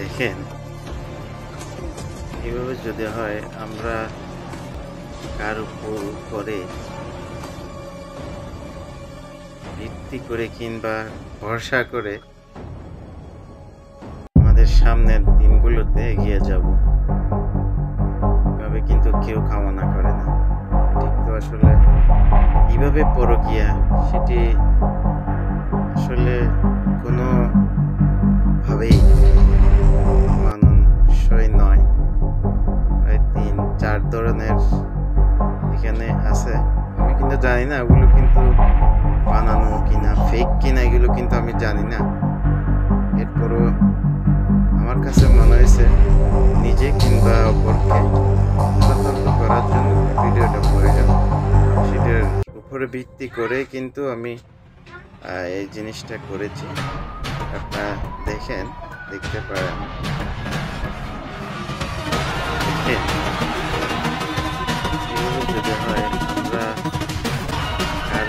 দেখেন। এভাবে যদি হয়, আমরা কার উপর করে ভিত্তি করে কিংবা ভরসা করে আমাদের সামনের দিনগুলোতে এগিয়ে যাব? তবে কিন্তু কেউ কামনা করে না। ঠিক তো আসলে, কীভাবে পরকিয়া, সেটি ধরনের এখানে আছে। আমি কিন্তু জানি না, ওগুলো কিন্তু বানানো কিনা ফেক কিনা, এগুলো কিন্তু আমি জানি না। এরপরও আমার কাছে মনে হয়েছে, নিজে কিংবা অপরকে সতর্ক করার জন্য ভিডিওটা প্রয়োজন সেটার উপরে ভিত্তি করে কিন্তু আমি এই জিনিসটা করেছি। আপনারা দেখেন, দেখতে পারেন। দেখেন। যদি হয় আমরা কার